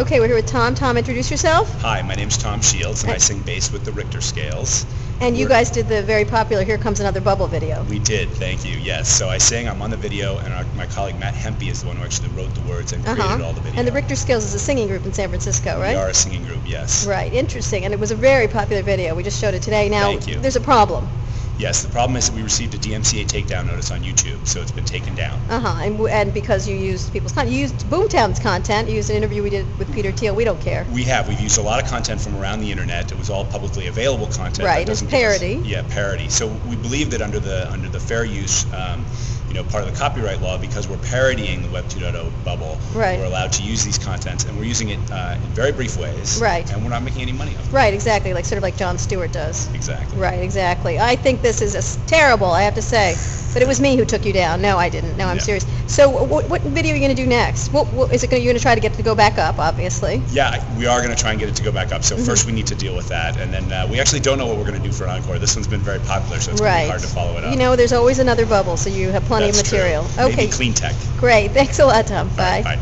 Okay, we're here with Tom. Tom, introduce yourself. Hi, my name's Tom Shields, and I sing bass with the Richter Scales. And you We're- guys did the very popular Here Comes Another Bubble video. We did, thank you, yes. So I sing, I'm on the video, and our, my colleague Matt Hempey is the one who actually wrote the words and created all the video. Uh-huh. And the Richter Scales is a singing group in San Francisco, right? We are a singing group, yes. Right, interesting. And it was a very popular video. We just showed it today. Now, Thank you. there's a problem. Yes, the problem is that we received a DMCA takedown notice on YouTube, so it's been taken down. Uh-huh. And, w- and because you used people's content, you used BoomTown's content, you used an interview we did with Peter Thiel. We don't care. We have, we've used a lot of content from around the internet. It was all publicly available content. Right, That it's doesn't give us- parody. yeah, parody. So we believe that under the, under the fair use, um, you know, part of the copyright law, because we're parodying the Web 2.0 bubble, Right. we're allowed to use these contents, and we're using it uh, in very brief ways. Right. And we're not making any money off it. Right, exactly. Like sort of like Jon Stewart does. Exactly. Right, exactly. I think this is a s- terrible, I have to say. But it was me who took you down. No, I didn't. No, I'm Yeah. serious. So what, what video are you going to do next? What, what is it going to, you're going to try to get it to go back up, obviously. Yeah, we are going to try and get it to go back up. Mm-hmm. So first we need to deal with that, and then uh, we actually don't know what we're going to do for an encore. This one's been very popular, so it's going to right. be hard to follow it up. You know, there's always another bubble, so you have plenty That's of material. True. Okay, Maybe clean tech. great. Thanks a lot, Tom. Bye. Bye.